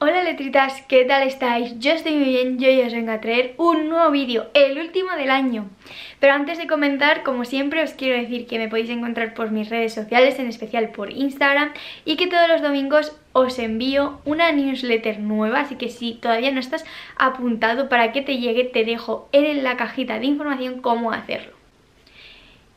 Hola letritas, ¿qué tal estáis? Yo estoy muy bien, yo ya os vengo a traer un nuevo vídeo, el último del año. Pero antes de comentar, como siempre, os quiero decir que me podéis encontrar por mis redes sociales, en especial por Instagram, y que todos los domingos os envío una newsletter nueva, así que si todavía no estás apuntado para que te llegue, te dejo en la cajita de información cómo hacerlo.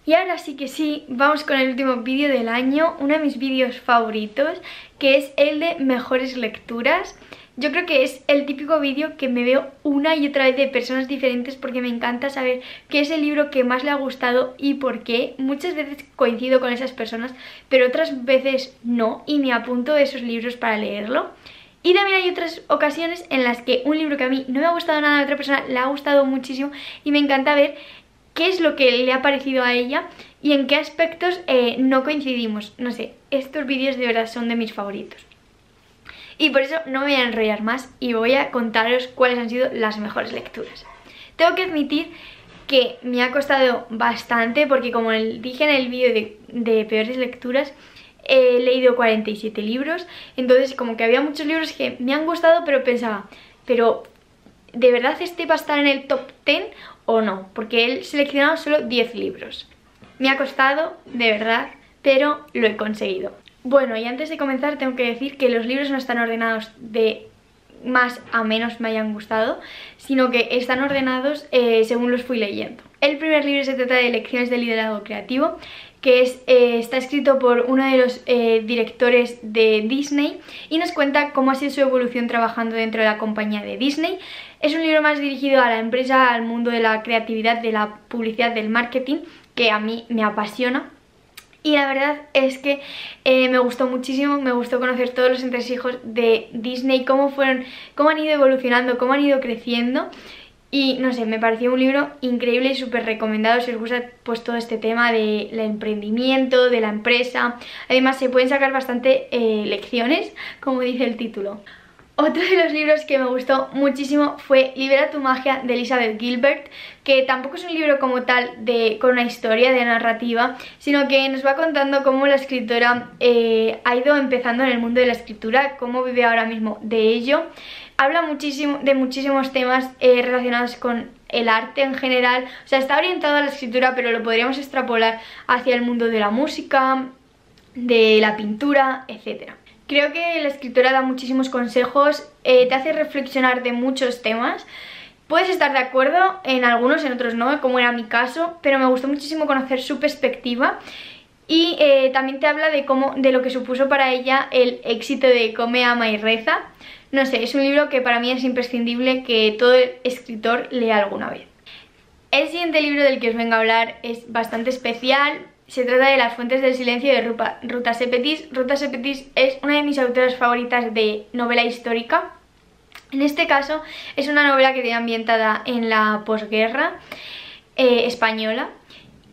Y ahora sí que sí, vamos con el último vídeo del año, uno de mis vídeos favoritos, que es el de mejores lecturas. Yo creo que es el típico vídeo que me veo una y otra vez de personas diferentes porque me encanta saber qué es el libro que más le ha gustado y por qué. Muchas veces coincido con esas personas, pero otras veces no y me apunto esos libros para leerlo. Y también hay otras ocasiones en las que un libro que a mí no me ha gustado nada a otra persona le ha gustado muchísimo y me encanta ver qué es lo que le ha parecido a ella y en qué aspectos eh, no coincidimos. No sé, estos vídeos de verdad son de mis favoritos. Y por eso no me voy a enrollar más y voy a contaros cuáles han sido las mejores lecturas. Tengo que admitir que me ha costado bastante porque como dije en el vídeo de, de peores lecturas, he leído 47 libros, entonces como que había muchos libros que me han gustado pero pensaba, pero ¿de verdad este va a estar en el top 10 o no? Porque él seleccionado solo 10 libros. Me ha costado, de verdad, pero lo he conseguido. Bueno, y antes de comenzar tengo que decir que los libros no están ordenados de más a menos me hayan gustado, sino que están ordenados eh, según los fui leyendo. El primer libro se trata de Lecciones de Liderazgo Creativo, que es, eh, está escrito por uno de los eh, directores de Disney y nos cuenta cómo ha sido su evolución trabajando dentro de la compañía de Disney. Es un libro más dirigido a la empresa, al mundo de la creatividad, de la publicidad, del marketing, que a mí me apasiona. Y la verdad es que eh, me gustó muchísimo, me gustó conocer todos los entresijos de Disney, cómo fueron, cómo han ido evolucionando, cómo han ido creciendo. Y no sé, me pareció un libro increíble y súper recomendado si os gusta pues todo este tema del emprendimiento, de la empresa. Además se pueden sacar bastante eh, lecciones, como dice el título. Otro de los libros que me gustó muchísimo fue Libera tu magia de Elizabeth Gilbert, que tampoco es un libro como tal de, con una historia de narrativa, sino que nos va contando cómo la escritora eh, ha ido empezando en el mundo de la escritura, cómo vive ahora mismo de ello. Habla muchísimo de muchísimos temas eh, relacionados con el arte en general, o sea, está orientado a la escritura, pero lo podríamos extrapolar hacia el mundo de la música, de la pintura, etcétera. Creo que la escritora da muchísimos consejos, eh, te hace reflexionar de muchos temas. Puedes estar de acuerdo en algunos, en otros no, como era mi caso, pero me gustó muchísimo conocer su perspectiva y eh, también te habla de, cómo, de lo que supuso para ella el éxito de Come, Ama y Reza. No sé, es un libro que para mí es imprescindible que todo escritor lea alguna vez. El siguiente libro del que os vengo a hablar es bastante especial se trata de Las fuentes del silencio de Ruta Sepetis. Ruta Sepetis es una de mis autoras favoritas de novela histórica. En este caso es una novela que tiene ambientada en la posguerra eh, española.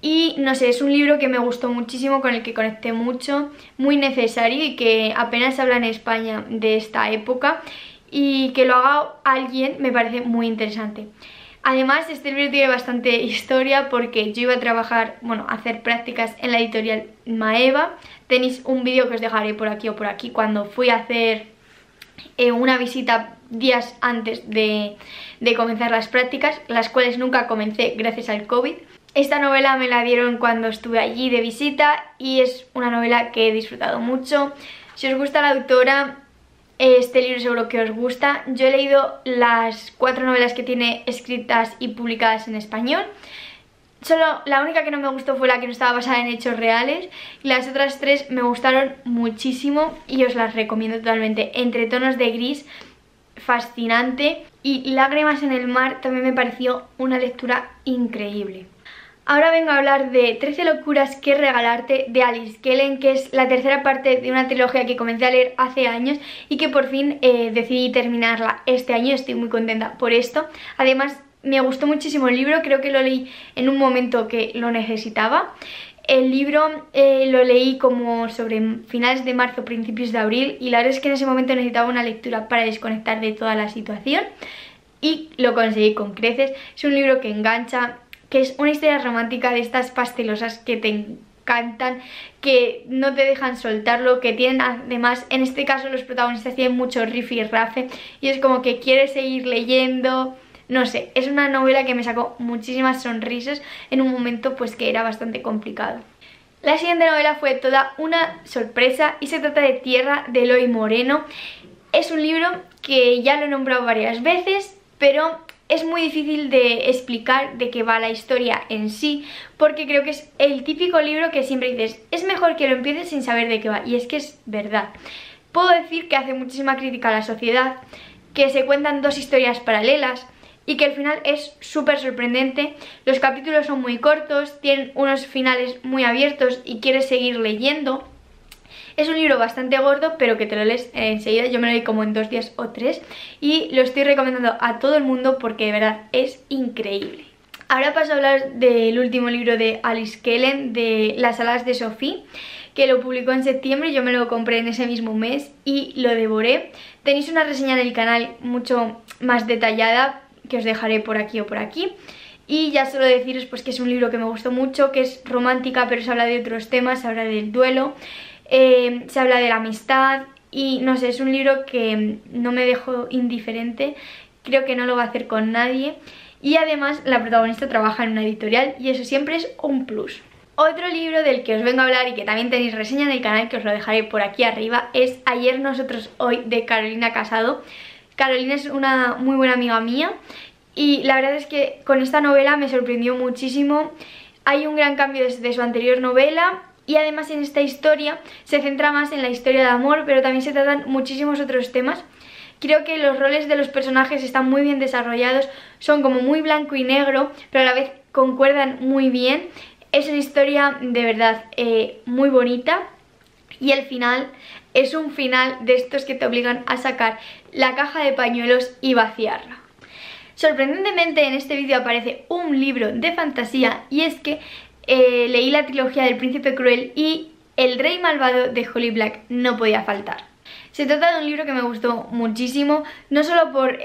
Y no sé, es un libro que me gustó muchísimo, con el que conecté mucho, muy necesario y que apenas habla en España de esta época y que lo haga alguien me parece muy interesante. Además, este libro tiene bastante historia porque yo iba a trabajar, bueno, a hacer prácticas en la editorial Maeva. Tenéis un vídeo que os dejaré por aquí o por aquí cuando fui a hacer eh, una visita días antes de, de comenzar las prácticas, las cuales nunca comencé gracias al COVID. Esta novela me la dieron cuando estuve allí de visita y es una novela que he disfrutado mucho. Si os gusta la autora, este libro seguro que os gusta. Yo he leído las cuatro novelas que tiene escritas y publicadas en español. Solo la única que no me gustó fue la que no estaba basada en hechos reales y las otras tres me gustaron muchísimo y os las recomiendo totalmente. Entre tonos de gris, fascinante y Lágrimas en el mar también me pareció una lectura increíble. Ahora vengo a hablar de 13 locuras que regalarte de Alice Kellen, que es la tercera parte de una trilogía que comencé a leer hace años y que por fin eh, decidí terminarla este año, estoy muy contenta por esto. Además me gustó muchísimo el libro, creo que lo leí en un momento que lo necesitaba. El libro eh, lo leí como sobre finales de marzo, principios de abril y la verdad es que en ese momento necesitaba una lectura para desconectar de toda la situación y lo conseguí con creces. Es un libro que engancha, que es una historia romántica de estas pastelosas que te cantan, que no te dejan soltarlo, que tienen además, en este caso los protagonistas tienen mucho riff y rafe y es como que quieres seguir leyendo, no sé, es una novela que me sacó muchísimas sonrisas en un momento pues que era bastante complicado. La siguiente novela fue toda una sorpresa y se trata de Tierra de Eloy Moreno. Es un libro que ya lo he nombrado varias veces, pero es muy difícil de explicar de qué va la historia en sí, porque creo que es el típico libro que siempre dices, es mejor que lo empieces sin saber de qué va, y es que es verdad. Puedo decir que hace muchísima crítica a la sociedad, que se cuentan dos historias paralelas, y que el final es súper sorprendente. Los capítulos son muy cortos, tienen unos finales muy abiertos y quieres seguir leyendo. Es un libro bastante gordo, pero que te lo lees enseguida. Yo me lo leí como en dos días o tres. Y lo estoy recomendando a todo el mundo porque de verdad es increíble. Ahora paso a hablar del último libro de Alice Kellen, de Las alas de Sophie que lo publicó en septiembre, yo me lo compré en ese mismo mes y lo devoré. Tenéis una reseña del canal mucho más detallada, que os dejaré por aquí o por aquí. Y ya solo deciros pues que es un libro que me gustó mucho, que es romántica pero se habla de otros temas, se habla del duelo, eh, se habla de la amistad y no sé, es un libro que no me dejó indiferente, creo que no lo va a hacer con nadie y además la protagonista trabaja en una editorial y eso siempre es un plus. Otro libro del que os vengo a hablar y que también tenéis reseña en el canal, que os lo dejaré por aquí arriba, es Ayer Nosotros Hoy de Carolina Casado. Carolina es una muy buena amiga mía y la verdad es que con esta novela me sorprendió muchísimo. Hay un gran cambio desde su anterior novela y además en esta historia se centra más en la historia de amor, pero también se tratan muchísimos otros temas. Creo que los roles de los personajes están muy bien desarrollados, son como muy blanco y negro, pero a la vez concuerdan muy bien. Es una historia de verdad eh, muy bonita y el final es un final de estos que te obligan a sacar la caja de pañuelos y vaciarla. Sorprendentemente en este vídeo aparece un libro de fantasía y es que eh, leí la trilogía del Príncipe Cruel y El Rey Malvado de Holly Black no podía faltar. Se trata de un libro que me gustó muchísimo, no solo por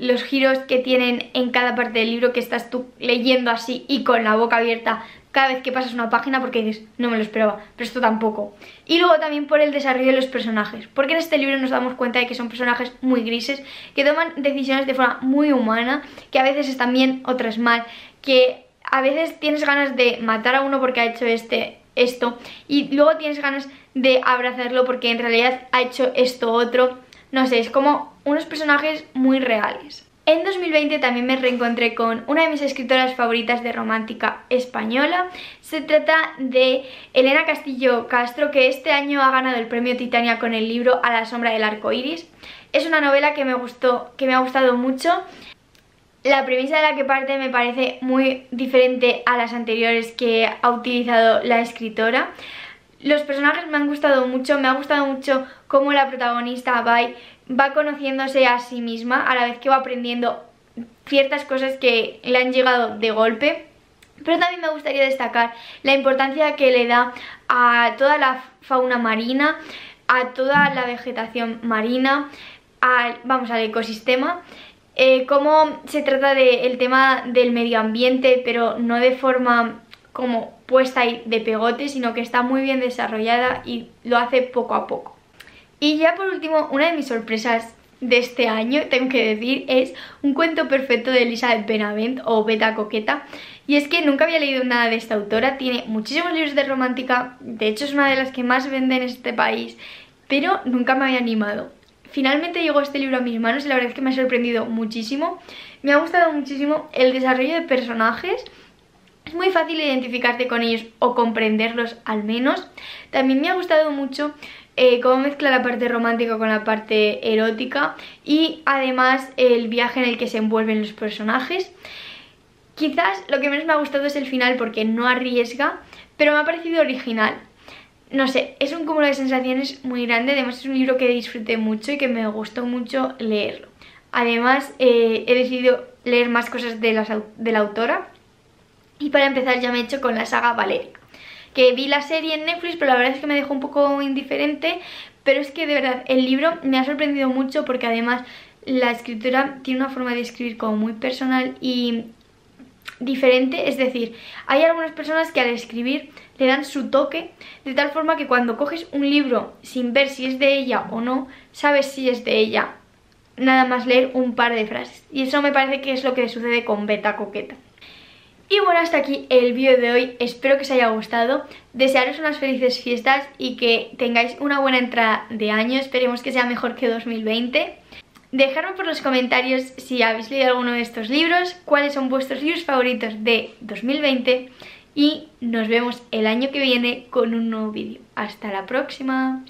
los giros que tienen en cada parte del libro que estás tú leyendo así y con la boca abierta cada vez que pasas una página porque dices, no me lo esperaba, pero esto tampoco. Y luego también por el desarrollo de los personajes, porque en este libro nos damos cuenta de que son personajes muy grises, que toman decisiones de forma muy humana, que a veces están bien, otras mal, que a veces tienes ganas de matar a uno porque ha hecho este esto y luego tienes ganas de abrazarlo porque en realidad ha hecho esto otro. No sé, es como unos personajes muy reales. En 2020 también me reencontré con una de mis escritoras favoritas de romántica española. Se trata de Elena Castillo Castro, que este año ha ganado el premio Titania con el libro A la sombra del arco iris. Es una novela que me, gustó, que me ha gustado mucho. La premisa de la que parte me parece muy diferente a las anteriores que ha utilizado la escritora. Los personajes me han gustado mucho, me ha gustado mucho cómo la protagonista Bai va conociéndose a sí misma a la vez que va aprendiendo ciertas cosas que le han llegado de golpe. Pero también me gustaría destacar la importancia que le da a toda la fauna marina, a toda la vegetación marina, al, vamos, al ecosistema. Eh, cómo se trata del tema del medio ambiente, pero no de forma como puesta ahí de pegote, sino que está muy bien desarrollada y lo hace poco a poco. Y ya por último, una de mis sorpresas de este año, tengo que decir, es un cuento perfecto de Elizabeth Benavent o Beta Coqueta. Y es que nunca había leído nada de esta autora, tiene muchísimos libros de romántica, de hecho es una de las que más venden en este país, pero nunca me había animado. Finalmente llegó este libro a mis manos y la verdad es que me ha sorprendido muchísimo. Me ha gustado muchísimo el desarrollo de personajes, es muy fácil identificarte con ellos o comprenderlos al menos. También me ha gustado mucho eh, cómo mezcla la parte romántica con la parte erótica y además el viaje en el que se envuelven los personajes. Quizás lo que menos me ha gustado es el final porque no arriesga, pero me ha parecido original. No sé, es un cúmulo de sensaciones muy grande, además es un libro que disfruté mucho y que me gustó mucho leerlo. Además eh, he decidido leer más cosas de la, de la autora. Y para empezar ya me he hecho con la saga Valeria que vi la serie en Netflix, pero la verdad es que me dejó un poco indiferente, pero es que de verdad el libro me ha sorprendido mucho porque además la escritora tiene una forma de escribir como muy personal y diferente, es decir, hay algunas personas que al escribir le dan su toque, de tal forma que cuando coges un libro sin ver si es de ella o no, sabes si es de ella, nada más leer un par de frases. Y eso me parece que es lo que sucede con Beta Coqueta. Y bueno, hasta aquí el vídeo de hoy, espero que os haya gustado, desearos unas felices fiestas y que tengáis una buena entrada de año, esperemos que sea mejor que 2020. Dejadme por los comentarios si habéis leído alguno de estos libros, cuáles son vuestros libros favoritos de 2020 y nos vemos el año que viene con un nuevo vídeo. Hasta la próxima.